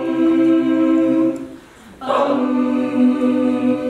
um, um.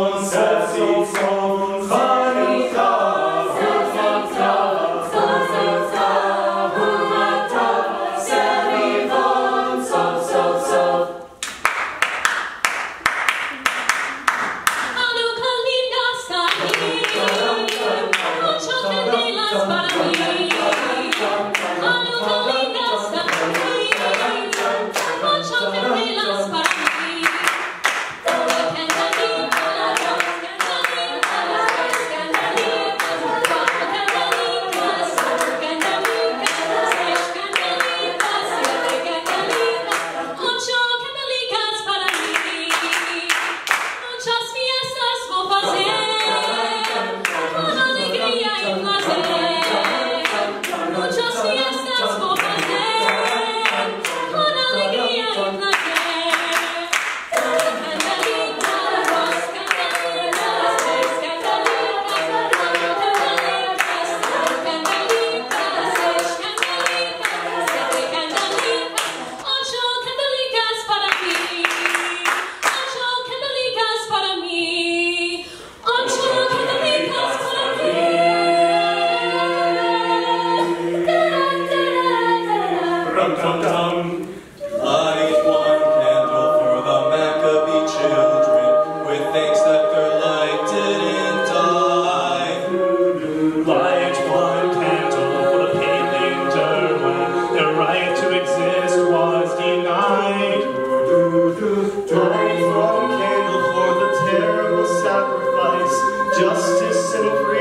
so free.